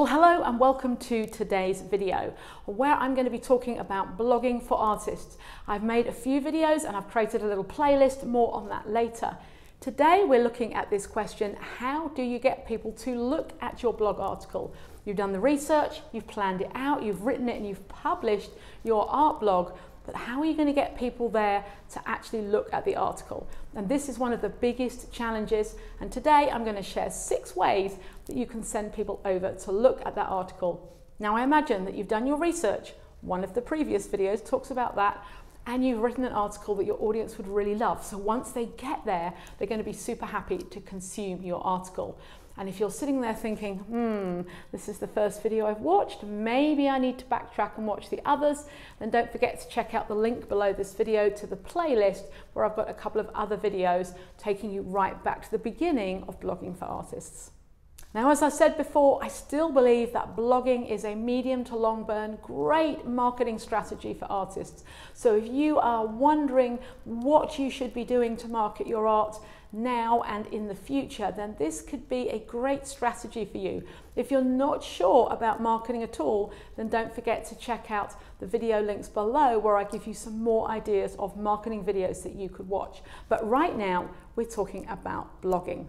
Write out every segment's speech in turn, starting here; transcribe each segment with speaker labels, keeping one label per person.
Speaker 1: Well, hello and welcome to today's video where I'm going to be talking about blogging for artists. I've made a few videos and I've created a little playlist, more on that later. Today we're looking at this question, how do you get people to look at your blog article? You've done the research, you've planned it out, you've written it and you've published your art blog, but how are you going to get people there to actually look at the article? And this is one of the biggest challenges. And today I'm going to share six ways that you can send people over to look at that article. Now, I imagine that you've done your research. One of the previous videos talks about that. And you've written an article that your audience would really love. So once they get there, they're going to be super happy to consume your article. And if you're sitting there thinking, hmm, this is the first video I've watched, maybe I need to backtrack and watch the others, then don't forget to check out the link below this video to the playlist where I've got a couple of other videos taking you right back to the beginning of blogging for artists. Now, as I said before, I still believe that blogging is a medium to long burn, great marketing strategy for artists. So if you are wondering what you should be doing to market your art now and in the future, then this could be a great strategy for you. If you're not sure about marketing at all, then don't forget to check out the video links below where I give you some more ideas of marketing videos that you could watch. But right now, we're talking about blogging.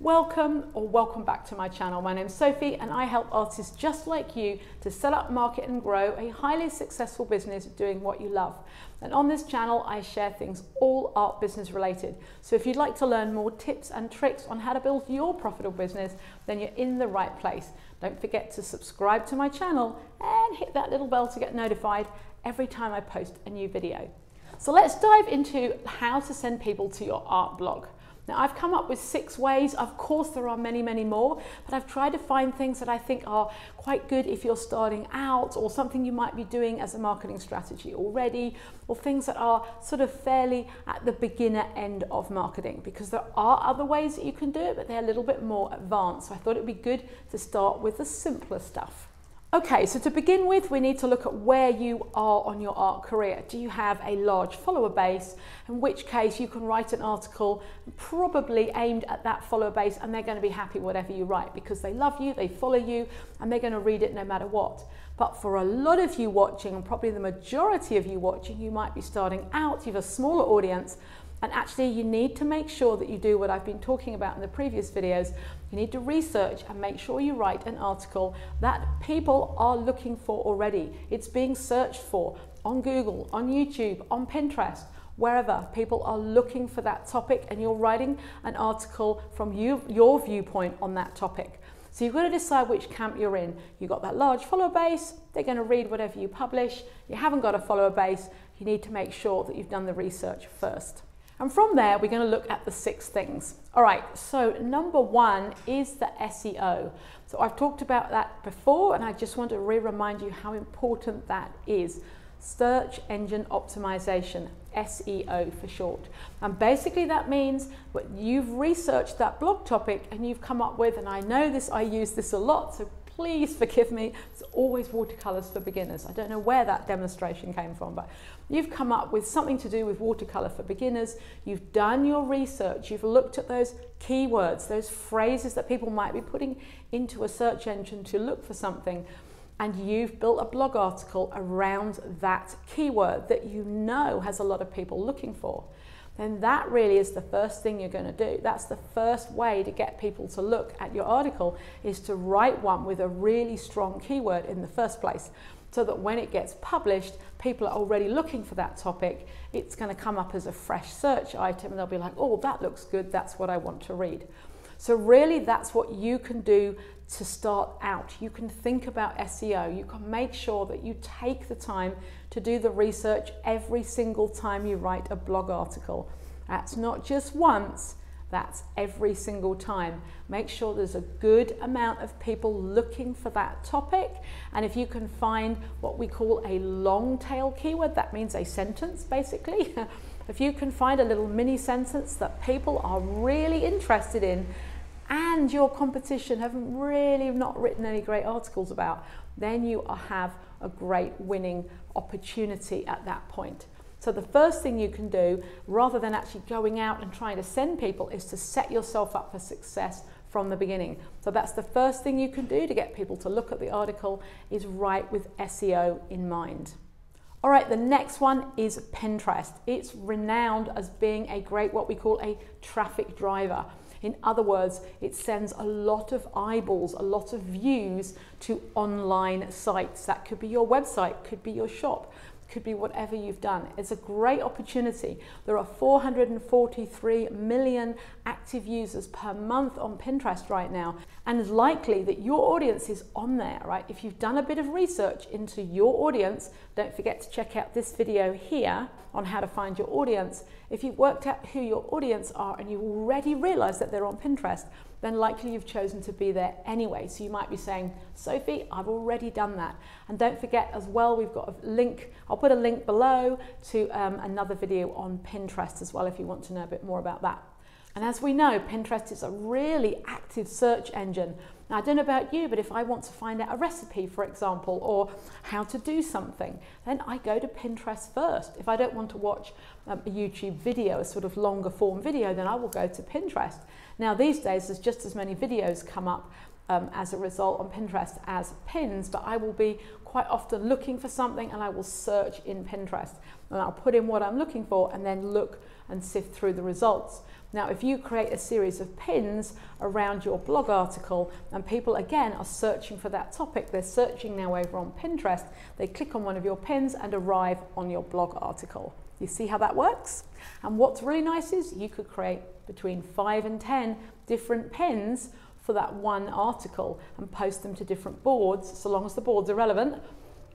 Speaker 1: Welcome or welcome back to my channel. My name is Sophie and I help artists just like you to set up, market and grow a highly successful business doing what you love. And on this channel, I share things all art business related. So if you'd like to learn more tips and tricks on how to build your profitable business, then you're in the right place. Don't forget to subscribe to my channel and hit that little bell to get notified every time I post a new video. So let's dive into how to send people to your art blog. Now I've come up with six ways, of course there are many, many more, but I've tried to find things that I think are quite good if you're starting out or something you might be doing as a marketing strategy already, or things that are sort of fairly at the beginner end of marketing because there are other ways that you can do it, but they're a little bit more advanced. So I thought it would be good to start with the simpler stuff. Okay, so to begin with, we need to look at where you are on your art career. Do you have a large follower base? In which case you can write an article probably aimed at that follower base and they're going to be happy whatever you write because they love you, they follow you, and they're going to read it no matter what. But for a lot of you watching, and probably the majority of you watching, you might be starting out, you have a smaller audience, and actually you need to make sure that you do what I've been talking about in the previous videos. You need to research and make sure you write an article that people are looking for already. It's being searched for on Google, on YouTube, on Pinterest, wherever people are looking for that topic and you're writing an article from you, your viewpoint on that topic. So you've got to decide which camp you're in. You've got that large follower base, they're going to read whatever you publish. You haven't got a follower base, you need to make sure that you've done the research first. And from there, we're going to look at the six things. All right, so number one is the SEO. So I've talked about that before, and I just want to re-remind you how important that is. Search Engine Optimization, SEO for short. And basically that means what you've researched that blog topic and you've come up with, and I know this, I use this a lot, so please forgive me, it's always watercolors for beginners. I don't know where that demonstration came from, but you've come up with something to do with watercolor for beginners. You've done your research. You've looked at those keywords, those phrases that people might be putting into a search engine to look for something. And you've built a blog article around that keyword that you know has a lot of people looking for then that really is the first thing you're going to do. That's the first way to get people to look at your article is to write one with a really strong keyword in the first place so that when it gets published, people are already looking for that topic. It's going to come up as a fresh search item and they'll be like, oh, that looks good. That's what I want to read. So really that's what you can do to start out. You can think about SEO. You can make sure that you take the time to do the research every single time you write a blog article. That's not just once, that's every single time. Make sure there's a good amount of people looking for that topic. And if you can find what we call a long tail keyword, that means a sentence basically. if you can find a little mini sentence that people are really interested in, and your competition haven't really not written any great articles about, then you have a great winning opportunity at that point. So the first thing you can do, rather than actually going out and trying to send people, is to set yourself up for success from the beginning. So that's the first thing you can do to get people to look at the article is write with SEO in mind. All right, the next one is Pinterest. It's renowned as being a great, what we call a traffic driver. In other words, it sends a lot of eyeballs, a lot of views to online sites. That could be your website, could be your shop, could be whatever you've done. It's a great opportunity. There are 443 million active users per month on Pinterest right now, and it's likely that your audience is on there, right? If you've done a bit of research into your audience, don't forget to check out this video here on how to find your audience. If you've worked out who your audience are and you already realize that they're on Pinterest, then likely you've chosen to be there anyway. So you might be saying, Sophie, I've already done that. And don't forget as well, we've got a link, I'll put a link below to um, another video on Pinterest as well if you want to know a bit more about that. And as we know, Pinterest is a really active search engine. Now, I don't know about you, but if I want to find out a recipe, for example, or how to do something, then I go to Pinterest first. If I don't want to watch um, a YouTube video, a sort of longer form video, then I will go to Pinterest. Now, these days, there's just as many videos come up um, as a result on Pinterest as pins, but I will be quite often looking for something and I will search in Pinterest and I'll put in what I'm looking for and then look and sift through the results. Now, if you create a series of pins around your blog article and people again are searching for that topic, they're searching now over on Pinterest, they click on one of your pins and arrive on your blog article. You see how that works? And what's really nice is you could create between five and 10 different pins for that one article and post them to different boards, so long as the boards are relevant,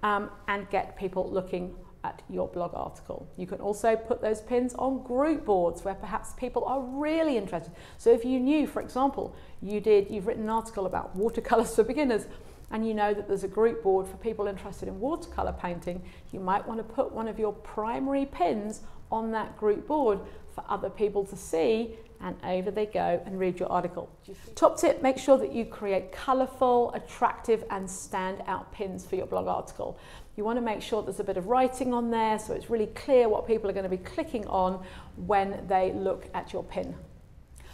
Speaker 1: um, and get people looking at your blog article. You can also put those pins on group boards where perhaps people are really interested. So if you knew, for example, you did, you've written an article about watercolors for beginners and you know that there's a group board for people interested in watercolor painting, you might want to put one of your primary pins on that group board for other people to see and over they go and read your article. Top tip, make sure that you create colourful, attractive and standout pins for your blog article. You want to make sure there's a bit of writing on there so it's really clear what people are going to be clicking on when they look at your pin.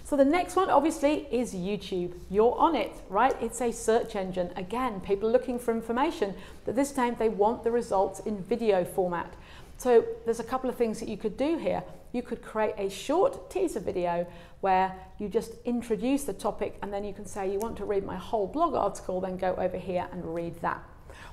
Speaker 1: So the next one obviously is YouTube. You're on it, right? It's a search engine. Again, people are looking for information, but this time they want the results in video format. So there's a couple of things that you could do here. You could create a short teaser video where you just introduce the topic and then you can say you want to read my whole blog article, then go over here and read that.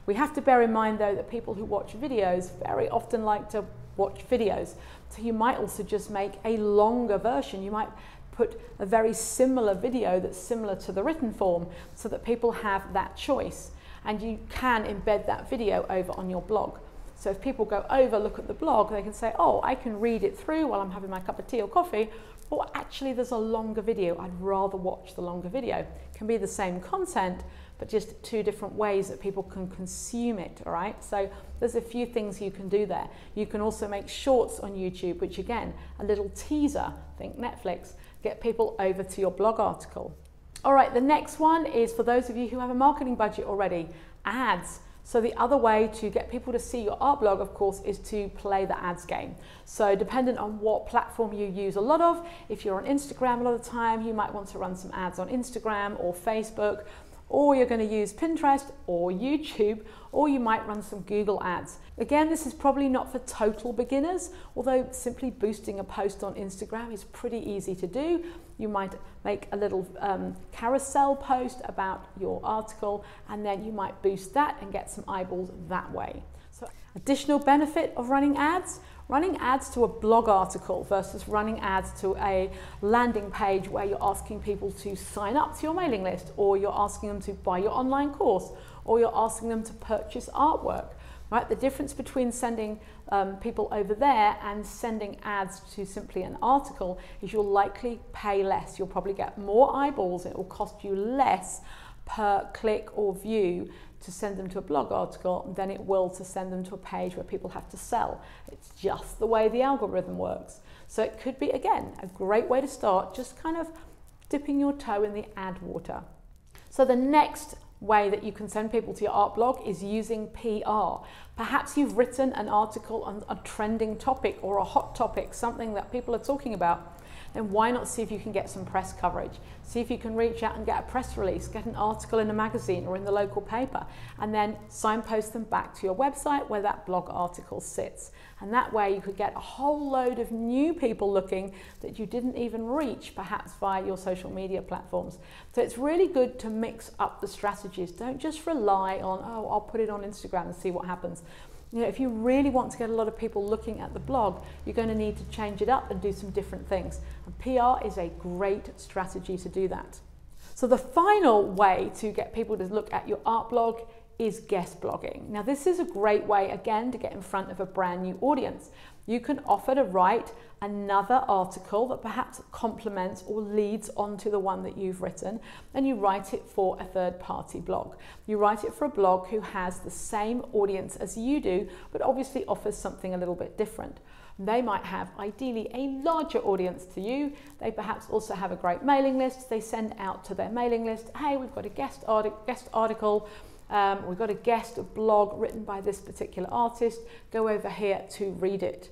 Speaker 1: We have to bear in mind though that people who watch videos very often like to watch videos. So you might also just make a longer version. You might put a very similar video that's similar to the written form so that people have that choice. And you can embed that video over on your blog. So if people go over, look at the blog, they can say, oh, I can read it through while I'm having my cup of tea or coffee, or actually there's a longer video. I'd rather watch the longer video. It can be the same content, but just two different ways that people can consume it, all right? So there's a few things you can do there. You can also make shorts on YouTube, which again, a little teaser, think Netflix, get people over to your blog article. All right, the next one is for those of you who have a marketing budget already, ads. So the other way to get people to see your art blog, of course, is to play the ads game. So dependent on what platform you use a lot of, if you're on Instagram a lot of the time, you might want to run some ads on Instagram or Facebook or you're going to use Pinterest or YouTube, or you might run some Google ads. Again, this is probably not for total beginners, although simply boosting a post on Instagram is pretty easy to do. You might make a little um, carousel post about your article, and then you might boost that and get some eyeballs that way. So, additional benefit of running ads running ads to a blog article versus running ads to a landing page where you're asking people to sign up to your mailing list or you're asking them to buy your online course or you're asking them to purchase artwork. Right? The difference between sending um, people over there and sending ads to simply an article is you'll likely pay less. You'll probably get more eyeballs. It will cost you less per click or view to send them to a blog article than it will to send them to a page where people have to sell. It's just the way the algorithm works. So it could be, again, a great way to start, just kind of dipping your toe in the ad water. So the next way that you can send people to your art blog is using PR. Perhaps you've written an article on a trending topic or a hot topic, something that people are talking about. Then why not see if you can get some press coverage? See if you can reach out and get a press release, get an article in a magazine or in the local paper, and then signpost them back to your website where that blog article sits. And that way you could get a whole load of new people looking that you didn't even reach, perhaps via your social media platforms. So it's really good to mix up the strategies. Don't just rely on, oh, I'll put it on Instagram and see what happens. You know, if you really want to get a lot of people looking at the blog, you're going to need to change it up and do some different things. And PR is a great strategy to do that. So the final way to get people to look at your art blog is guest blogging. Now this is a great way again to get in front of a brand new audience. You can offer to write another article that perhaps complements or leads onto the one that you've written, and you write it for a third party blog. You write it for a blog who has the same audience as you do, but obviously offers something a little bit different. They might have ideally a larger audience to you. They perhaps also have a great mailing list. They send out to their mailing list, hey, we've got a guest, guest article. Um, we've got a guest blog written by this particular artist. Go over here to read it.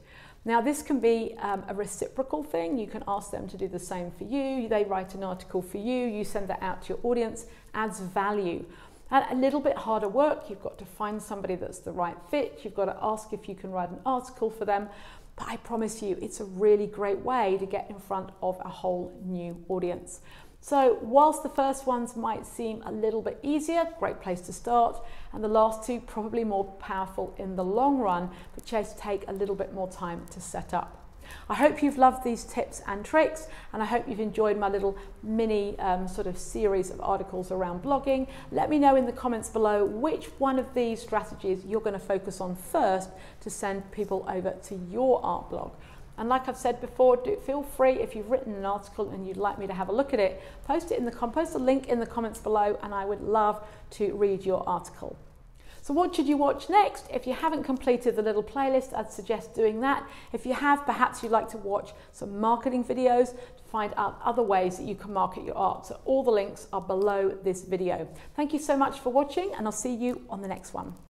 Speaker 1: Now, this can be um, a reciprocal thing. You can ask them to do the same for you. They write an article for you. You send that out to your audience, adds value. And a little bit harder work. You've got to find somebody that's the right fit. You've got to ask if you can write an article for them. But I promise you, it's a really great way to get in front of a whole new audience. So whilst the first ones might seem a little bit easier, great place to start, and the last two probably more powerful in the long run, but just take a little bit more time to set up. I hope you've loved these tips and tricks, and I hope you've enjoyed my little mini um, sort of series of articles around blogging. Let me know in the comments below which one of these strategies you're going to focus on first to send people over to your art blog. And like I've said before, do, feel free if you've written an article and you'd like me to have a look at it, post it in the post a link in the comments below, and I would love to read your article. So what should you watch next? If you haven't completed the little playlist, I'd suggest doing that. If you have, perhaps you'd like to watch some marketing videos to find out other ways that you can market your art. So all the links are below this video. Thank you so much for watching and I'll see you on the next one.